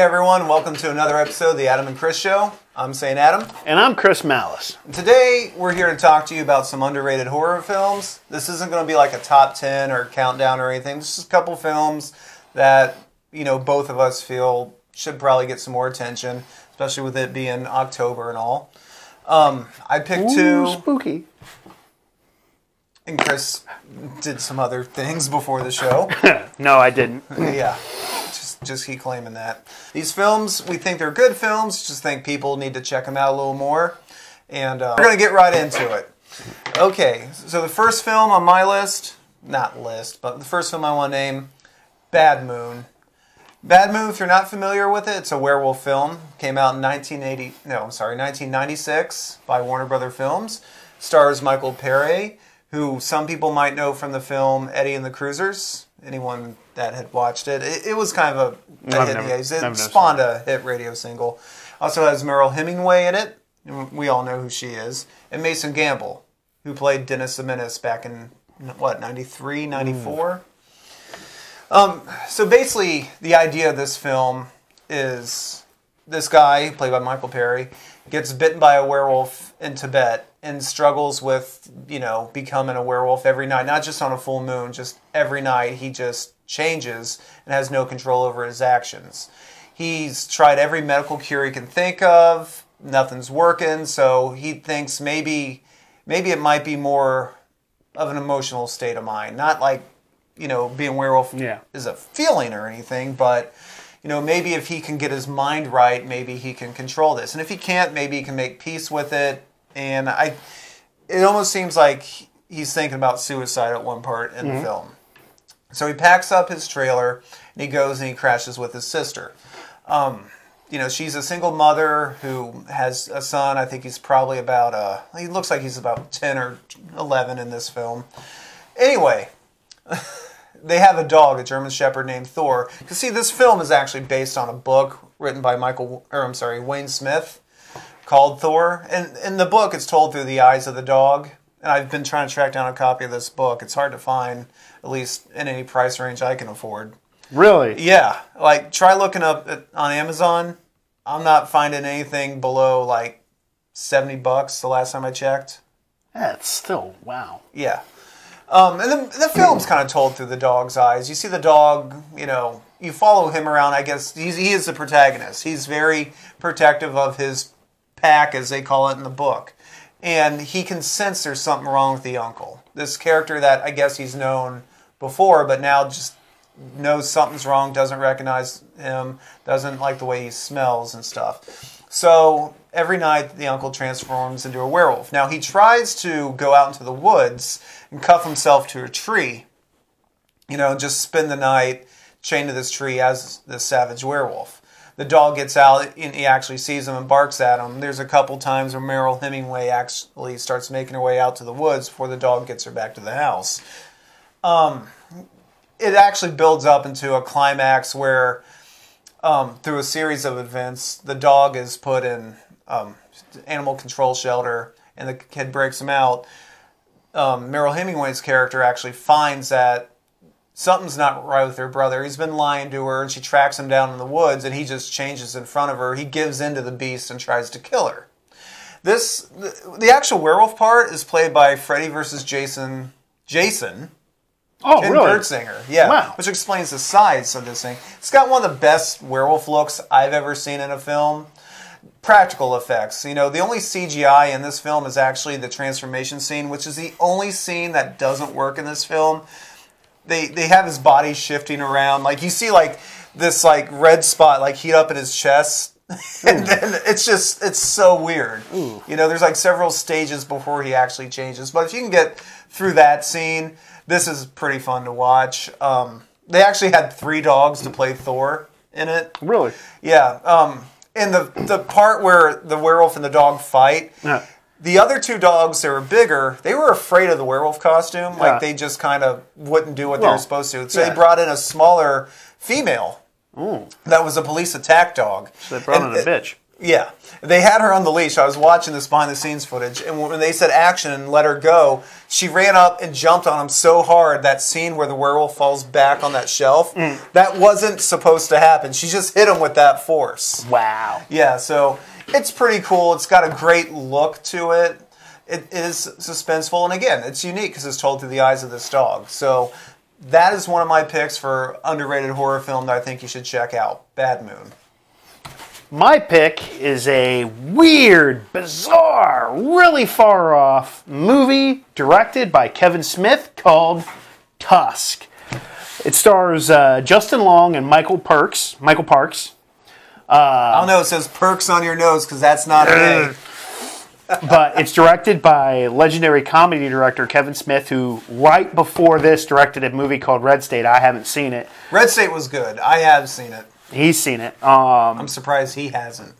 Hey everyone, welcome to another episode of the Adam and Chris Show. I'm St. Adam. And I'm Chris Malice. Today we're here to talk to you about some underrated horror films. This isn't going to be like a top 10 or countdown or anything. This is a couple films that, you know, both of us feel should probably get some more attention, especially with it being October and all. Um, I picked Ooh, two, spooky. and Chris did some other things before the show. no, I didn't. yeah, just keep claiming that. These films, we think they're good films. Just think people need to check them out a little more, and uh, we're gonna get right into it. Okay, so the first film on my list, not list, but the first film I want to name, Bad Moon. Bad Moon, if you're not familiar with it, it's a werewolf film. Came out in 1980, no, I'm sorry, 1996 by Warner Brother Films. Stars Michael Paré, who some people might know from the film Eddie and the Cruisers. Anyone that had watched it, it, it was kind of a, a hit. never- it spawned a hit radio single. Also has Mariel Hemingway in it. and We all know who she is. And Mason Gamble, who played Dennis the Menace back in, what, 93, 94? Um, so basically, the idea of this film is this guy, played by Michael Perry, gets bitten by a werewolf in Tibet and struggles with, you know, becoming a werewolf every night, not just on a full moon, just every night he just changes and has no control over his actions. He's tried every medical cure he can think of, nothing's working, so he thinks maybe maybe it might be more of an emotional state of mind, not like you know being werewolf Yeah. is a feeling or anything, but you know maybe if he can get his mind right, maybe he can control this, and if he can't, maybe he can make peace with it. And I, it almost seems like he's thinking about suicide at one part in the film. So he packs up his trailer and he goes and he crashes with his sister. Um, you know, she's a single mother who has a son. I think he's probably about uh, he looks like he's about ten or eleven in this film. Anyway, they have a dog, a German Shepherd named Thor. Because see, this film is actually based on a book written by Michael, or I'm sorry, Wayne Smith, called Thor. And in the book, it's told through the eyes of the dog. And I've been trying to track down a copy of this book. It's hard to find, at least in any price range I can afford. Really? Yeah, like try looking up at, on Amazon. I'm not finding anything below like 70 bucks the last time I checked. That's still wow. Yeah. Um, and the, the film's kind of told through the dog's eyes. You see the dog, you know, you follow him around. I guess he's, he is the protagonist. He's very protective of his pack, as they call it in the book. And he can sense there's something wrong with the uncle. This character that I guess he's known before, but now just knows something's wrong, doesn't recognize him, doesn't like the way he smells and stuff. So every night the uncle transforms into a werewolf. Now he tries to go out into the woods and cuff himself to a tree, you know, just spend the night chained to this tree as this savage werewolf. The dog gets out and he actually sees him and barks at him. There's a couple times where Mariel Hemingway actually starts making her way out to the woods before the dog gets her back to the house it actually builds up into a climax where, um, through a series of events, the dog is put in um, animal control shelter, and the kid breaks him out. Um, Mariel Hemingway's character actually finds that something's not right with her brother. He's been lying to her, and she tracks him down in the woods, and he just changes in front of her. He gives in to the beast and tries to kill her. This the, the actual werewolf part is played by Freddy versus Jason. Jason. Oh, Ken really? Kirzinger, yeah, Wow. which explains the size of this thing. It's got one of the best werewolf looks I've ever seen in a film. Practical effects, you know, the only CGI in this film is actually the transformation scene, which is the only scene that doesn't work in this film. They they have his body shifting around, like you see, like this like red spot like heat up in his chest. And then it's just it's so weird. You know, there's like several stages before he actually changes. But if you can get through that scene, this is pretty fun to watch. Um, they actually had three dogs to play Thor in it. Really? Yeah. Um, and the the part where the werewolf and the dog fight, Yeah. The other two dogs that were bigger, they were afraid of the werewolf costume. Yeah. Like they just kind of wouldn't do what they were supposed to. So yeah. they brought in a smaller female Ooh. that was a police attack dog. So they brought And in a bitch. Yeah, they had her on the leash. I was watching this behind the scenes footage, and when they said action and let her go, she ran up and jumped on him so hard. That scene where the werewolf falls back on that shelf, mm. that wasn't supposed to happen. She just hit him with that force. Wow. Yeah, so it's pretty cool. It's got a great look to it. It is suspenseful, and again, it's unique because it's told through the eyes of this dog. So that is one of my picks for underrated horror film that I think you should check out. Bad Moon. My pick is a weird, bizarre, really far off movie directed by Kevin Smith called Tusk. It stars uh, Justin Long and Michael Parks. Michael Parks. I don't know. It says perks on your nose because that's not a but it's directed by legendary comedy director Kevin Smith, who right before this directed a movie called Red State. I haven't seen it. Red State was good. I have seen it. He's seen it. Um, I'm surprised he hasn't.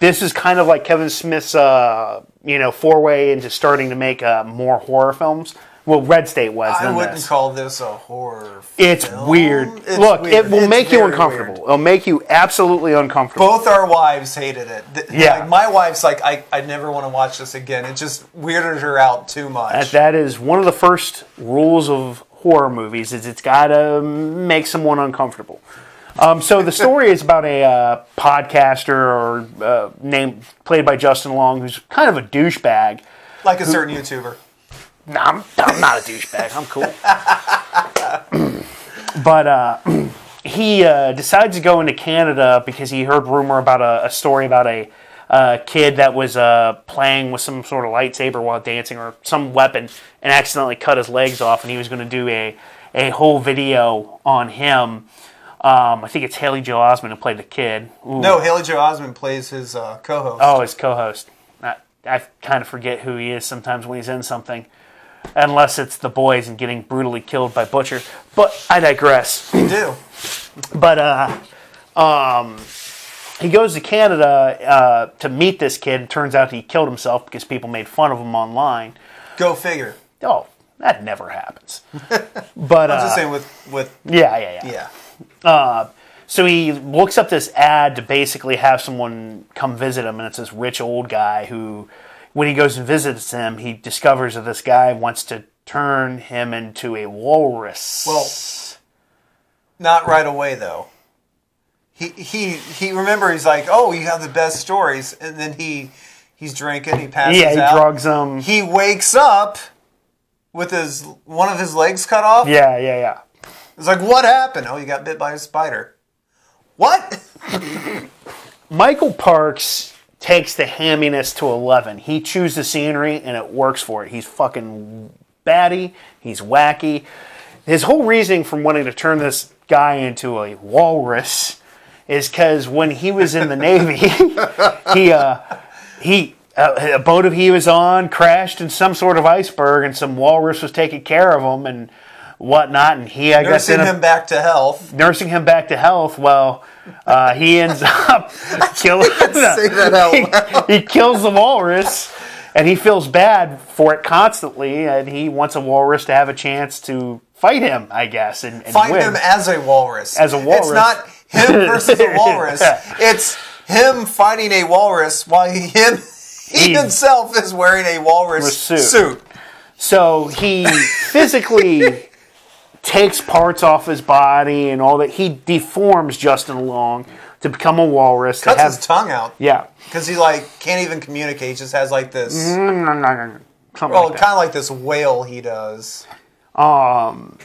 this is kind of like Kevin Smith's, uh, you know, foray into starting to make uh, more horror films. Well, Red State was. I wouldn't this. call this a horror. It's film. weird. It's Look, weird. it will It's make you uncomfortable. weird. It'll make you absolutely uncomfortable. Both our wives hated it. Yeah. like, my wife's like, I, I never want to watch this again. It just weirded her out too much. That, that is one of the first rules of horror movies is it's got to make someone uncomfortable. Um, so the story is about a uh, podcaster or uh, named played by Justin Long, who's kind of a douchebag. like a certain YouTuber. Nah, I'm, I'm not a douchebag. I'm cool. but uh, he uh, decides to go into Canada because he heard rumor about a, a story about a uh, kid that was uh, playing with some sort of lightsaber while dancing or some weapon and accidentally cut his legs off, and he was going to do a a whole video on him. Um, I think it's Haley Joel Osment who played the kid. Ooh. No, Haley Joel Osment plays his uh, co-host. Oh, his co-host. I, I kind of forget who he is sometimes when he's in something, unless it's the boys and getting brutally killed by Butcher. But I digress. You do. But uh, um, he goes to Canada uh, to meet this kid. and turns out he killed himself because people made fun of him online. Go figure. Oh, that never happens. But I'm uh, just saying with with yeah, yeah, yeah. yeah. Uh, So he looks up this ad to basically have someone come visit him, and it's this rich old guy who, when he goes and visits him, he discovers that this guy wants to turn him into a walrus. Well, not right away though. He he he. Remember, he's like, "Oh, you have the best stories," and then he he's drinking. He passes yeah, he out. drugs him. He wakes up with his one of his legs cut off. Yeah, yeah, yeah. It's like, what happened? Oh, you got bit by a spider. What? Michael Parks takes the hamminess to 11. He chews the scenery and it works for it. He's fucking batty, he's wacky. His whole reasoning from wanting to turn this guy into a walrus is because when he was in the Navy, he, uh, he, uh, a boat he was on crashed in some sort of iceberg and some walrus was taking care of him and whatnot. And he, I guess, Nursing up- him back to health. nursing him back to health. Well, uh, he ends up killing. Say that out loud. he, he kills the walrus, and he feels bad for it constantly, and he wants a walrus to have a chance to fight him, I guess, and, and Find win. him as a walrus. As a walrus. It's not him versus a walrus. It's him fighting a walrus while he, him he He's- himself is wearing a walrus Suit. suit. So he physically takes parts off his body and all that. He deforms Justin Long to become a walrus. Cuts have, his tongue out yeah. because he like can't even communicate. He just has like this, Something well, kind of like this whale he does.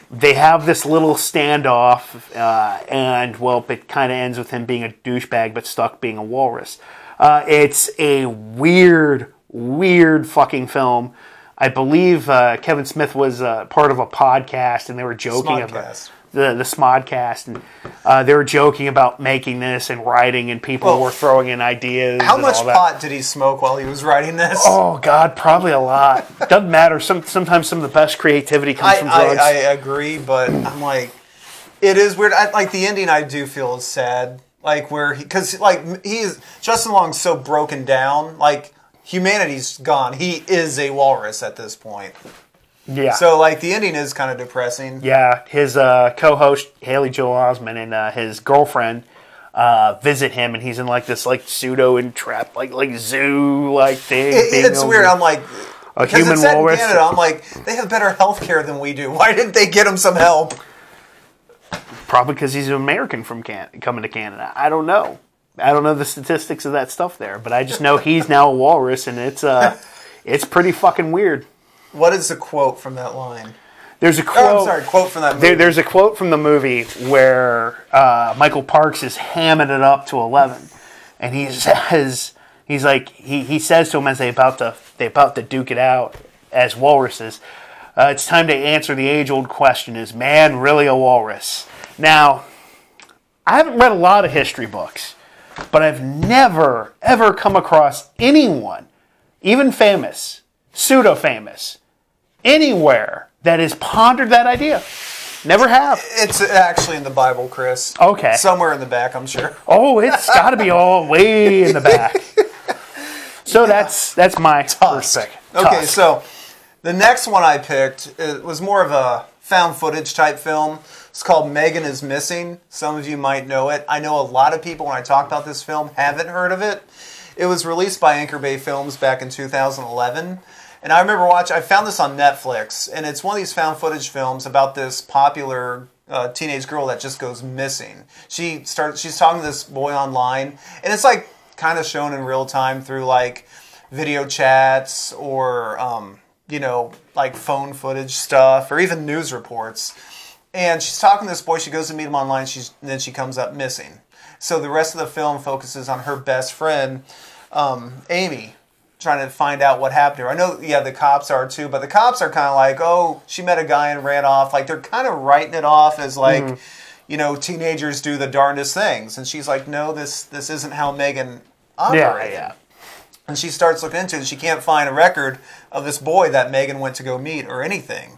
they have this little standoff, uh, and well, it kind of ends with him being a douchebag, but stuck being a walrus. Uh, it's a weird, weird fucking film. I believe uh, Kevin Smith was uh, part of a podcast, and they were joking about Smodcast. the the Smodcast, and uh, they were joking about making this and writing, and people Well, were throwing in ideas. How and much all that. pot did he smoke while he was writing this? Oh God, probably a lot. Doesn't matter. Some sometimes some of the best creativity comes I, from I, drugs. I agree, but I'm like, it is weird. I, like the ending, I do feel is sad. Like where he, because like he is Justin Long's so broken down. Like humanity's gone. He is a walrus at this point. yeah. So like the ending is kind of depressing. Yeah, his uh, co-host Haley Joel Osment and uh, his girlfriend uh, visit him, and he's in like this like pseudo entrap like like zoo like thing. It- it's weird. I'm like, A human it's set in walrus? Canada. I'm like, they have better health care than we do. Why didn't they get him some help? Probably because he's an American from Can- coming to Canada. I don't know. I don't know the statistics of that stuff there, but I just know he's now a walrus, and it's uh, it's pretty fucking weird. What is the quote from that line? There's a quote. Oh, I'm sorry, quote from that movie. There, there's a quote from the movie where uh, Michael Parks is hamming it up to eleven, and he says he's like he, he says to him as they about to they about to duke it out as walruses. Uh, it's time to answer the age old question: Is man really a walrus? Now, I haven't read a lot of history books, but I've never ever come across anyone, even famous, pseudo famous, anywhere that has pondered that idea. Never have. It's actually in the Bible, Chris. Okay. Somewhere in the back, I'm sure. Oh, it's got to be all way in the back. So that's that's my first pick. Okay, so the next one I picked was more of a found footage type film. It's called Megan is Missing. Some of you might know it. I know a lot of people when I talk about this film haven't heard of it. It was released by Anchor Bay Films back in 2011. And I remember watching, I found this on Netflix, and it's one of these found footage films about this popular uh, teenage girl that just goes missing. She starts, she's talking to this boy online, and it's like kind of shown in real time through like video chats or, um, you know, like phone footage stuff or even news reports. And she's talking to this boy. She goes to meet him online. She's and then she comes up missing. So the rest of the film focuses on her best friend, um, Amy, trying to find out what happened to her. I know, yeah, the cops are too, but the cops are kind of like, oh, she met a guy and ran off. Like they're kind of writing it off as like, you know, teenagers do the darndest things. And she's like, no, this this isn't how Megan Yeah, operated. yeah. And she starts looking into it. and She can't find a record of this boy that Megan went to go meet or anything.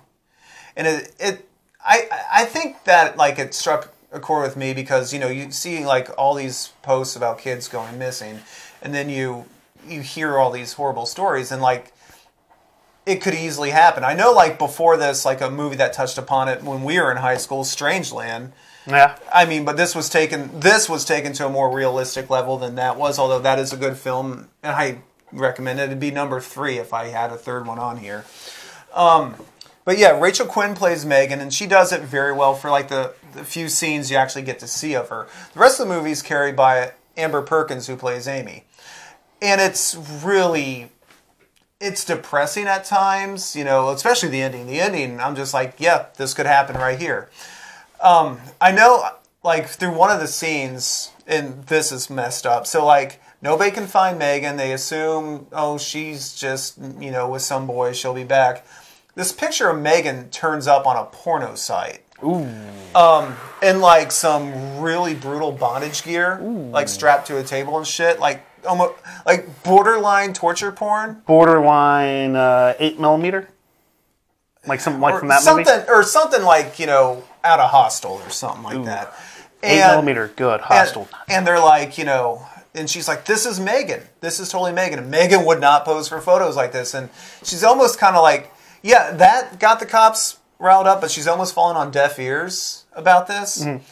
And it, it I, I think that like it struck a chord with me because you know you see like all these posts about kids going missing, and then you you hear all these horrible stories and like it could easily happen. I know like before this like a movie that touched upon it when we were in high school, Strangeland. Yeah. I mean, but this was taken this was taken to a more realistic level than that was. Although that is a good film, and I recommend it. It'd be number three if I had a third one on here. Um, but yeah, Rachel Quinn plays Megan, and she does it very well for like the, the few scenes you actually get to see of her. The rest of the movie is carried by Amber Perkins, who plays Amy, and it's really it's depressing at times. You know, especially the ending. The ending, I'm just like, yeah, this could happen right here. Um, I know, like through one of the scenes, and this is messed up. So like nobody can find Megan. They assume, oh, she's just you know with some boy. She'll be back. This picture of Megan turns up on a porno site. Ooh. Um, in like some really brutal bondage gear, like strapped to a table and shit, like almost like borderline torture porn. Borderline uh, eight millimeter. Like something like or from that something movie. or something like you know out of hostel or something like that. Eight millimeter, good. and, and they're like you know, and she's like, "This is Megan. This is totally Megan." And Megan would not pose for photos like this, and she's almost kind of like, yeah, that got the cops riled up, but she's almost fallen on deaf ears about this. Mm-hmm.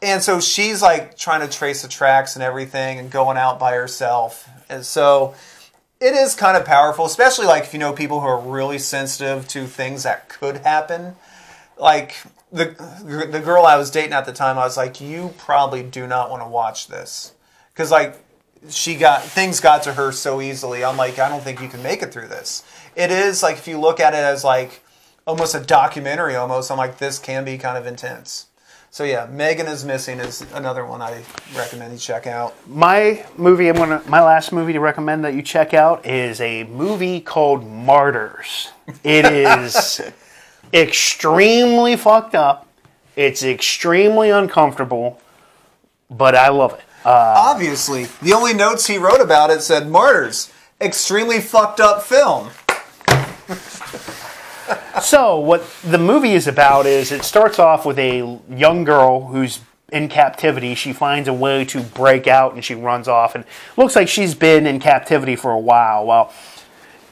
And so she's like trying to trace the tracks and everything and going out by herself. And so it is kind of powerful, especially like if you know people who are really sensitive to things that could happen. Like the the girl I was dating at the time, I was like, you probably do not want to watch this because like she got things got to her so easily. I'm like, I don't think you can make it through this. It is like if you look at it as like almost a documentary, almost. I'm like, this can be kind of intense. So yeah, Megan is missing is another one I recommend you check out. My movie, I'm gonna, my last movie to recommend that you check out is a movie called Martyrs. It is extremely fucked up. It's extremely uncomfortable, but I love it. Uh, Obviously, the only notes he wrote about it said Martyrs, extremely fucked up film. so, what the movie is about is it starts off with a young girl who's in captivity. She finds a way to break out and she runs off, and looks like she's been in captivity for a while. Well,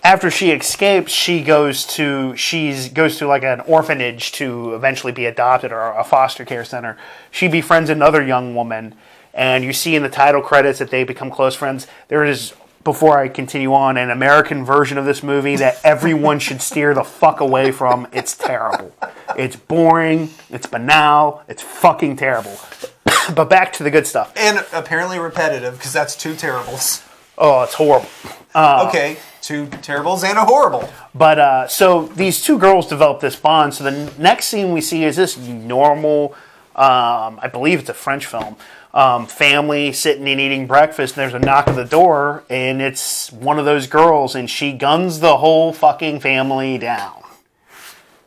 after she escapes, she goes to she's goes to like an orphanage to eventually be adopted or a foster care center. She befriends another young woman, and you see in the title credits that they become close friends. There is before I continue on, an American version of this movie that everyone should steer the fuck away from. It's terrible. It's boring. It's banal. It's fucking terrible. but back to the good stuff. And apparently repetitive because that's two terribles. Oh, it's horrible. okay, two terribles and a horrible. But uh, so these two girls develop this bond. So the next scene we see is this normal, um, I believe it's a French film, um, family sitting and eating breakfast. And there's a knock at the door, and it's one of those girls, and she guns the whole fucking family down,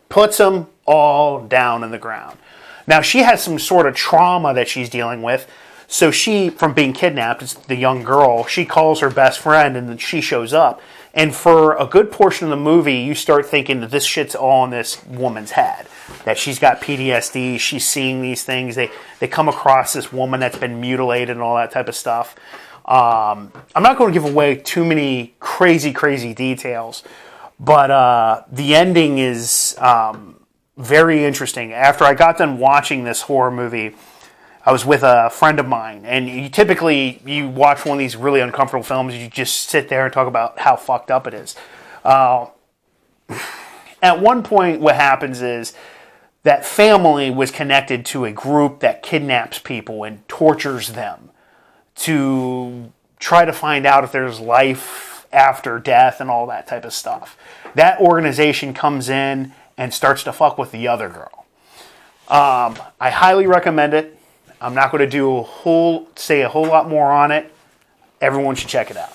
puts them all down in the ground. Now she has some sort of trauma that she's dealing with. So she, from being kidnapped, it's the young girl. She calls her best friend, and then she shows up. And for a good portion of the movie, you start thinking that this shit's all in this woman's head. That she's got PTSD, she's seeing these things. They they come across this woman that's been mutilated and all that type of stuff. Um, I'm not going to give away too many crazy, crazy details, but uh, the ending is um, very interesting. After I got done watching this horror movie, I was with a friend of mine, and you typically you watch one of these really uncomfortable films, you just sit there and talk about how fucked up it is. Uh, at one point, what happens is that family was connected to a group that kidnaps people and tortures them to try to find out if there's life after death and all that type of stuff. That organization comes in and starts to fuck with the other girl. Um, I highly recommend it. I'm not going to do a whole say a whole lot more on it. Everyone should check it out.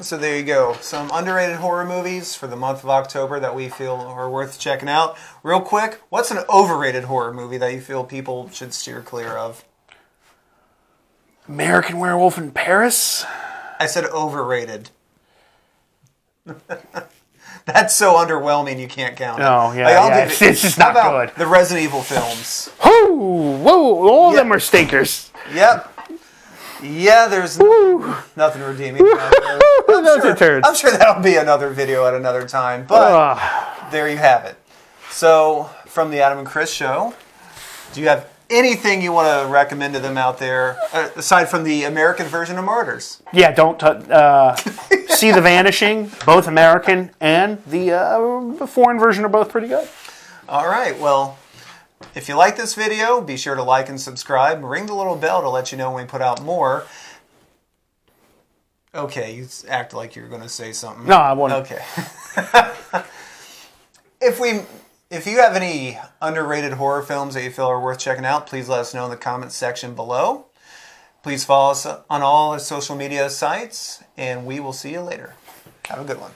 So there you go. Some underrated horror movies for the month of October that we feel are worth checking out. Real quick, what's an overrated horror movie that you feel people should steer clear of? American Werewolf in Paris. I said overrated. That's so underwhelming you can't count it. Oh, yeah, Like, I'll yeah, it's- it's just not good. The Resident Evil films. Whoo, whoa, all of them are stinkers. Yep. Yeah, there's nothing redeeming. about those. I'm Those sure, are turds. I'm sure that'll be another video at another time. But Ah. there you have it. So, from the Adam and Chris show, do you have anything you want to recommend to them out there uh, aside from the American version of Martyrs? Yeah, don't t- uh, see the Vanishing. Both American and the uh, foreign version are both pretty good. All right. Well, if you like this video, be sure to like and subscribe. Ring the little bell to let you know when we put out more. Okay, you act like you're going to say something. No, I won't. Okay. if we if you have any underrated horror films that you feel are worth checking out, please let us know in the comments section below. Please follow us on all our social media sites, and we will see you later. Have a good one.